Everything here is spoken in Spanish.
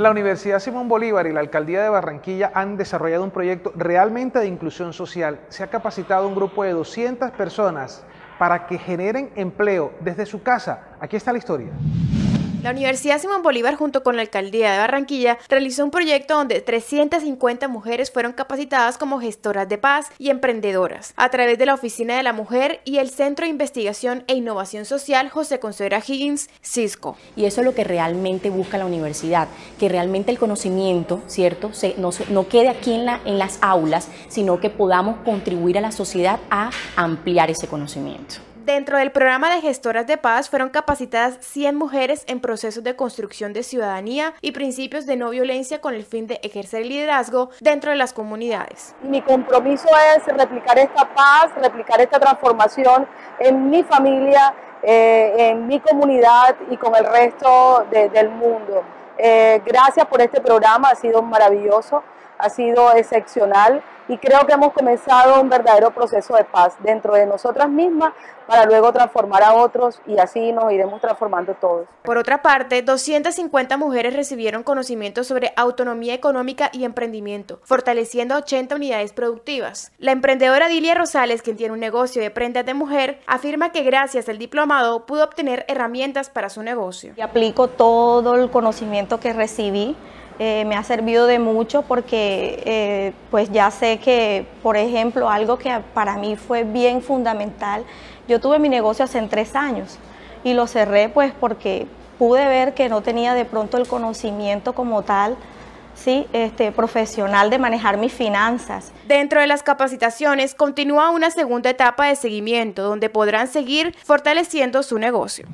La Universidad Simón Bolívar y la Alcaldía de Barranquilla han desarrollado un proyecto realmente de inclusión social. Se ha capacitado un grupo de 200 personas para que generen empleo desde su casa. Aquí está la historia. La Universidad Simón Bolívar junto con la Alcaldía de Barranquilla realizó un proyecto donde 350 mujeres fueron capacitadas como gestoras de paz y emprendedoras a través de la Oficina de la Mujer y el Centro de Investigación e Innovación Social José Consuera Higgins, Cisco. Y eso es lo que realmente busca la universidad, que realmente el conocimiento, ¿cierto?, no, quede aquí en las aulas, sino que podamos contribuir a la sociedad a ampliar ese conocimiento. Dentro del programa de gestoras de paz fueron capacitadas 100 mujeres en procesos de construcción de ciudadanía y principios de no violencia con el fin de ejercer liderazgo dentro de las comunidades. Mi compromiso es replicar esta paz, replicar esta transformación en mi familia, eh, en mi comunidad y con el resto del mundo. Eh, gracias por este programa, ha sido maravilloso ha sido excepcional y creo que hemos comenzado un verdadero proceso de paz dentro de nosotras mismas para luego transformar a otros y así nos iremos transformando todos. Por otra parte, 250 mujeres recibieron conocimiento sobre autonomía económica y emprendimiento, fortaleciendo 80 unidades productivas. La emprendedora Dilia Rosales, quien tiene un negocio de prendas de mujer, afirma que gracias al diplomado pudo obtener herramientas para su negocio. Y aplico todo el conocimiento que recibí eh, me ha servido de mucho porque eh, pues ya sé que, por ejemplo, algo que para mí fue bien fundamental, yo tuve mi negocio hace tres años y lo cerré pues porque pude ver que no tenía de pronto el conocimiento como tal ¿sí? este, profesional de manejar mis finanzas. Dentro de las capacitaciones continúa una segunda etapa de seguimiento donde podrán seguir fortaleciendo su negocio.